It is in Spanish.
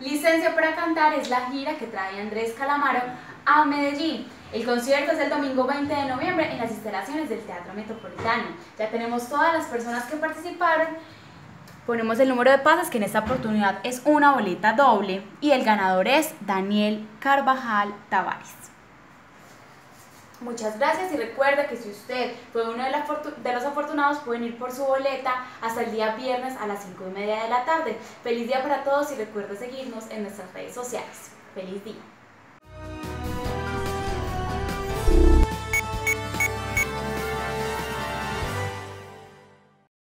Licencia para Cantar es la gira que trae Andrés Calamaro a Medellín. El concierto es el domingo 20 de noviembre en las instalaciones del Teatro Metropolitano. Ya tenemos todas las personas que participaron. Ponemos el número de pases que en esta oportunidad es una boleta doble y el ganador es Daniel Carvajal Tavares. Muchas gracias y recuerda que si usted fue uno de, los afortunados pueden ir por su boleta hasta el día viernes a las 5 y media de la tarde. Feliz día para todos y recuerda seguirnos en nuestras redes sociales. Feliz día.